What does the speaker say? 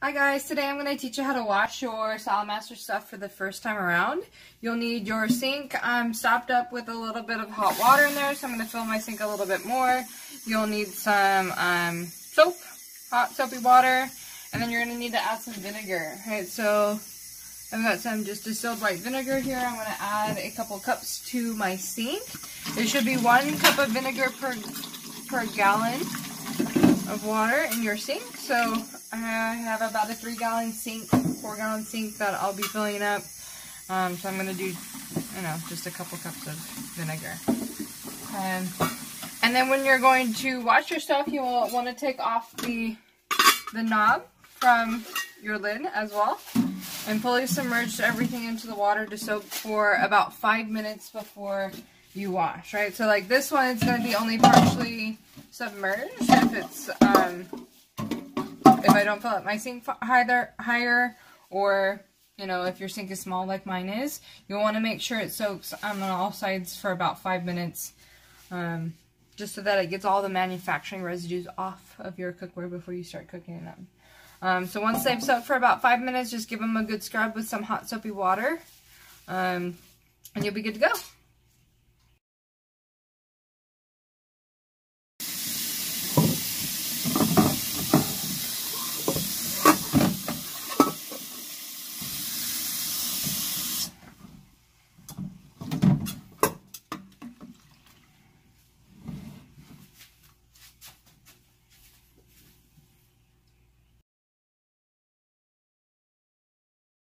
Hi guys, today I'm going to teach you how to wash your Saladmaster stuff for the first time around. You'll need your sink um, stopped up with a little bit of hot water in there, so I'm going to fill my sink a little bit more. You'll need some um, soap, hot soapy water, and then you're going to need to add some vinegar. Alright, so I've got some just distilled white vinegar here. I'm going to add a couple cups to my sink. There should be one cup of vinegar per, per gallon of water in your sink. So I have about a three gallon sink, four gallon sink that I'll be filling up. Um, so I'm going to do, you know, just a couple cups of vinegar. Um, and then when you're going to wash your stuff, you will want to take off the, the knob from your lid as well. And fully submerge everything into the water to soak for about five minutes before you wash, right? So like this one, it's going to be only partially submerged if it's, um, if I don't fill up my sink higher, higher or, you know, if your sink is small like mine is, you'll want to make sure it soaks on all sides for about five minutes, um, just so that it gets all the manufacturing residues off of your cookware before you start cooking them. Um, so once they've soaked for about five minutes, just give them a good scrub with some hot soapy water, um, and you'll be good to go.